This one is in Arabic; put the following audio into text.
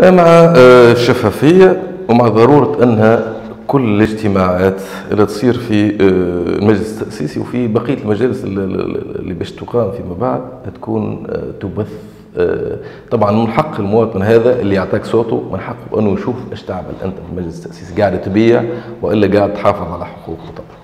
مع آه، الشفافية ومع ضرورة أنها كل الاجتماعات اللي تصير في آه، المجلس التأسيسي وفي بقية المجالس اللي باش تقام فيما بعد تكون آه، تبث طبعا من حق المواطن هذا اللي يعطيك صوته من حقه أنه يشوف إيش تعمل أنت في المجلس التأسيسي قاعد تبيع وإلا قاعد تحافظ على حقوقه طبعا.